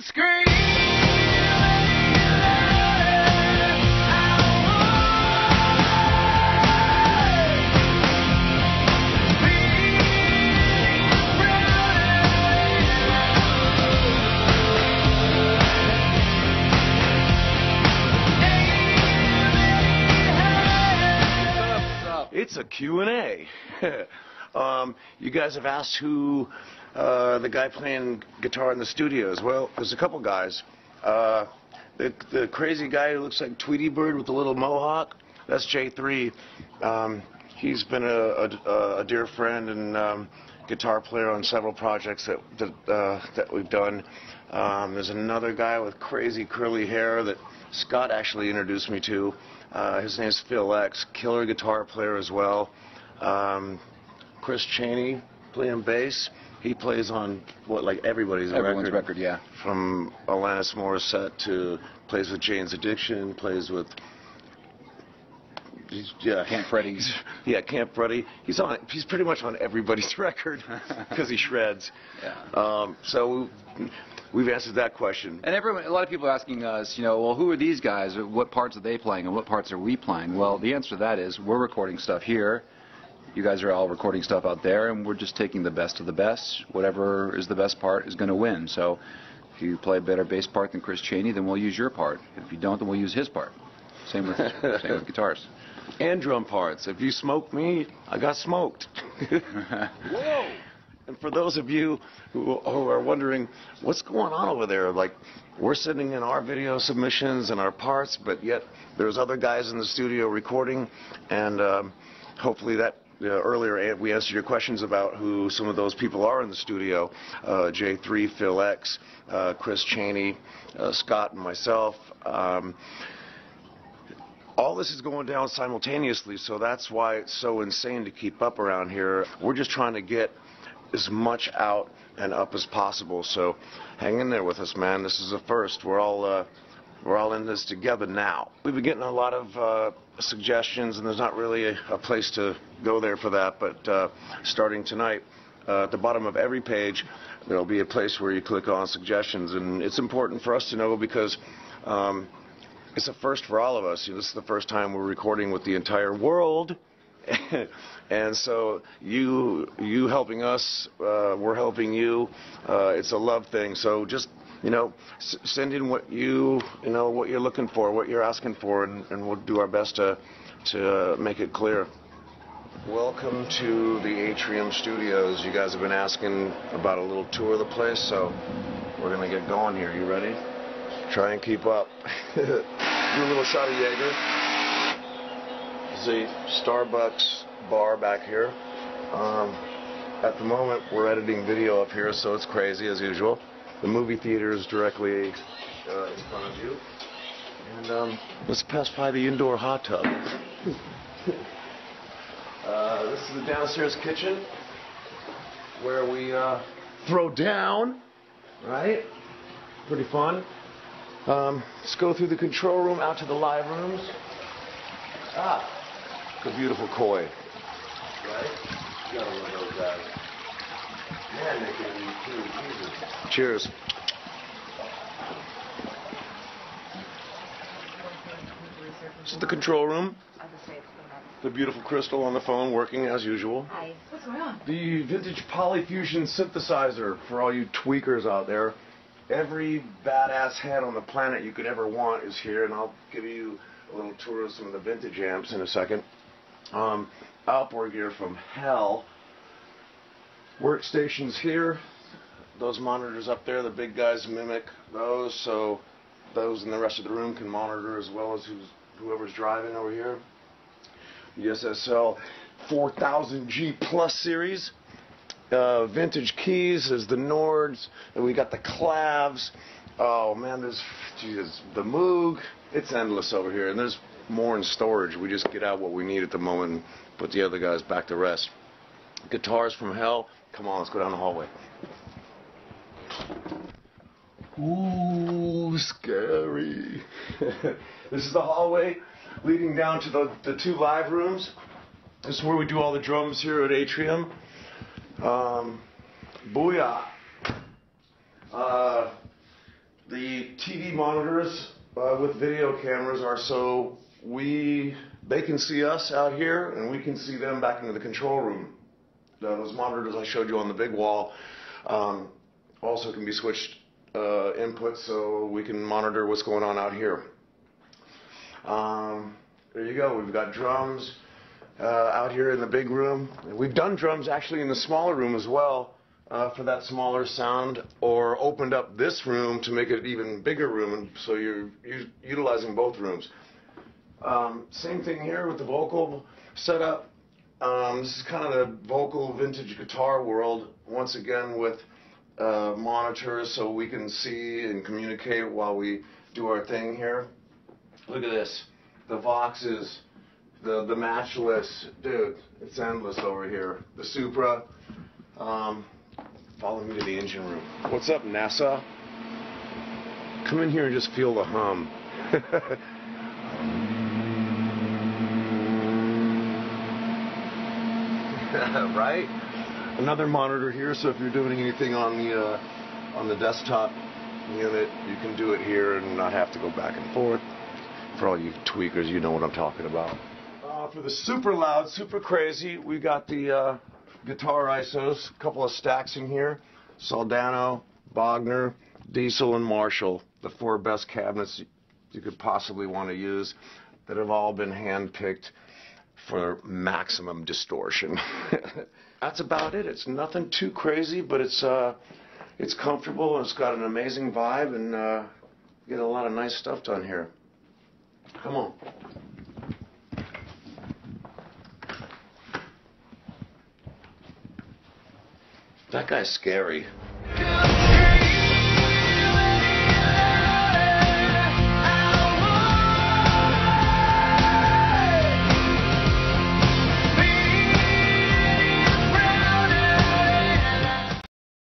and scream. It's a Q&A. um, you guys have asked who uh, the guy playing guitar in the studio is. Well, there's a couple guys. Uh, the, the crazy guy who looks like Tweety Bird with the little mohawk, that's J3. Um, he's been a, a, a dear friend and um, guitar player on several projects that that, uh, that we've done. Um, there's another guy with crazy curly hair that Scott actually introduced me to. Uh, his name's Phil X, killer guitar player as well. Um, Chris Chaney playing bass. He plays on what like everybody's Everyone's record, yeah. From Alanis Morissette to plays with Jane's Addiction, plays with yeah Camp Freddy's. yeah Camp Freddy. He's on he's pretty much on everybody's record because he shreds. Yeah. Um, so we've answered that question. And everyone, a lot of people are asking us, you know, well, who are these guys? What parts are they playing, and what parts are we playing? Well, the answer to that is we're recording stuff here. You guys are all recording stuff out there, and we're just taking the best of the best. Whatever is the best part is going to win. So, if you play a better bass part than Chris Chaney, then we'll use your part. If you don't, then we'll use his part. Same with same with guitars. and drum parts. If you smoke me, I got smoked. Whoa! And for those of you who, who are wondering what's going on over there, like we're sending in our video submissions and our parts, but yet there's other guys in the studio recording, and um, hopefully that. Uh, earlier, uh, we answered your questions about who some of those people are in the studio. Uh, J3, Phil X, uh, Chris Chaney, uh, Scott, and myself. Um, all this is going down simultaneously, so that's why it's so insane to keep up around here. We're just trying to get as much out and up as possible. So hang in there with us, man. This is a first. We're all uh, we're all in this together now. We've been getting a lot of uh, suggestions, and there's not really a, a place to go there for that. But uh, starting tonight, uh, at the bottom of every page, there'll be a place where you click on suggestions, and it's important for us to know because. Um, it's a first for all of us. You know, this is the first time we're recording with the entire world, and so you you helping us, uh, we're helping you. Uh, it's a love thing. So just you know, send in what you you know what you're looking for, what you're asking for, and, and we'll do our best to to make it clear. Welcome to the Atrium Studios. You guys have been asking about a little tour of the place, so we're gonna get going here. You ready? Try and keep up. Do a little shot of Jaeger. There's a Starbucks bar back here. Um, at the moment, we're editing video up here, so it's crazy as usual. The movie theater is directly uh, in front of you. And um, let's pass by the indoor hot tub. uh, this is the downstairs kitchen where we uh, throw down, right? Pretty fun. Um, let's go through the control room out to the live rooms. Ah, the beautiful koi. Right? You gotta love those guys. Man, they can eat too. Jesus. Cheers. This is the control room. The beautiful Crystal on the phone working as usual. Hi. What's going on? The vintage Polyfusion synthesizer for all you tweakers out there. Every badass head on the planet you could ever want is here, and I'll give you a little tour of some of the vintage amps in a second. Um, outboard gear from hell. Workstations here. Those monitors up there, the big guys mimic those, so those in the rest of the room can monitor as well as whoever's driving over here. The SSL 4000G Plus series. Uh, vintage keys is the Nords, and we got the Clavs. Oh man, there's Jesus, the Moog. It's endless over here, and there's more in storage. We just get out what we need at the moment and put the other guys back to rest. Guitars from hell. Come on, let's go down the hallway. Ooh, scary. this is the hallway leading down to the, the two live rooms. This is where we do all the drums here at Atrium. Um, booyah. Uh, the TV monitors uh, with video cameras are so we they can see us out here and we can see them back into the control room. Uh, those monitors I showed you on the big wall um, also can be switched uh, input so we can monitor what's going on out here. Um, there you go. We've got drums uh, out here in the big room. We've done drums actually in the smaller room as well uh, for that smaller sound, or opened up this room to make it even bigger room, so you're u- utilizing both rooms. Um, same thing here with the vocal setup. Um, this is kind of the vocal vintage guitar world. Once again with uh, monitors so we can see and communicate while we do our thing here. Look at this. The Voxes, the the matchless, dude. It's endless over here. The Supro. Um, follow me to the engine room. What's up, NASA? Come in here and just feel the hum. right? Another monitor here, so if you're doing anything on the uh, on the desktop unit, you can do it here and not have to go back and forth. For all you tweakers, you know what I'm talking about. Uh, for the super loud, super crazy, we got the uh, guitar ISOs, a couple of stacks in here. Soldano, Bogner, Diezel, and Marshall, the four best cabinets you could possibly want to use that have all been handpicked for maximum distortion. That's about it. It's nothing too crazy, but it's uh, it's comfortable and it's got an amazing vibe, and uh, get a lot of nice stuff done here. Come on. That guy's scary.